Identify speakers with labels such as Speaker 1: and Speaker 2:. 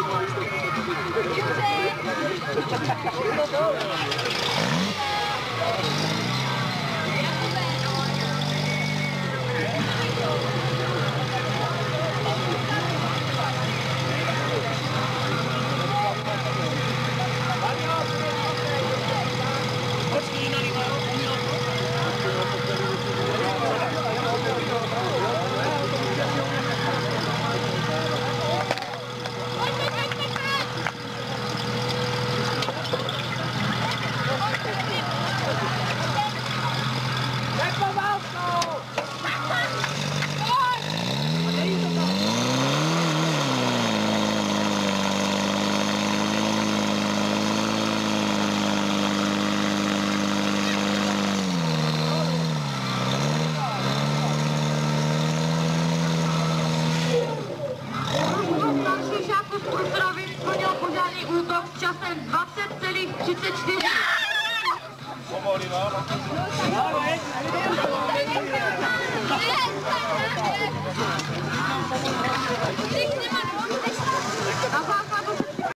Speaker 1: Thank you. Vyrovnaný útok časem 20,34.
Speaker 2: Pomaly, no.
Speaker 3: Yes!